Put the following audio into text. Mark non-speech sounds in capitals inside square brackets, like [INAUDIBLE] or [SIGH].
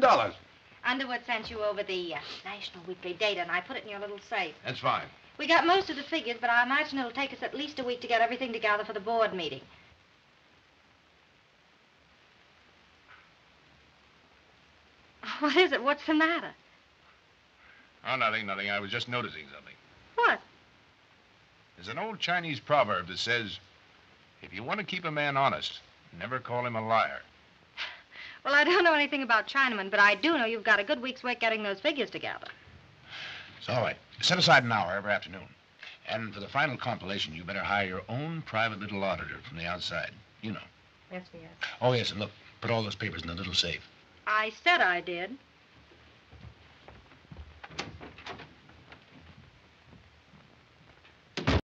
dollars. Underwood sent you over the uh, National Weekly data, and I put it in your little safe. That's fine. We got most of the figures, but I imagine it'll take us at least a week to get everything together for the board meeting. [LAUGHS] What is it? What's the matter? Oh, nothing, nothing. I was just noticing something. What? There's an old Chinese proverb that says, if you want to keep a man honest, never call him a liar. Well, I don't know anything about Chinamen, but I do know you've got a good week's work getting those figures together. It's all right. Set aside an hour every afternoon. And for the final compilation, you better hire your own private little auditor from the outside. You know. Yes, we have. Oh, yes, and look, put all those papers in the little safe. I said I did.